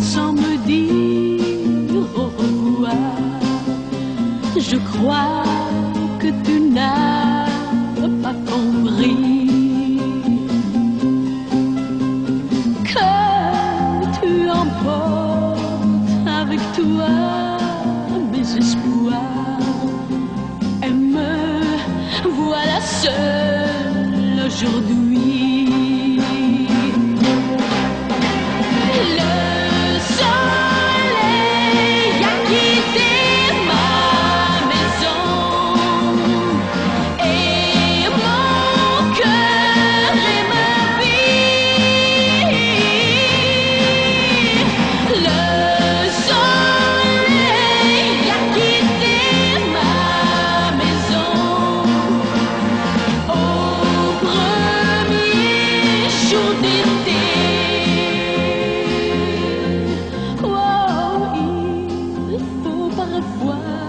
sans me dire au revoir. Je crois que tu n'as pas compris que tu emportes avec toi mes espoirs. Et me voilà seule aujourd'hui. autrefois.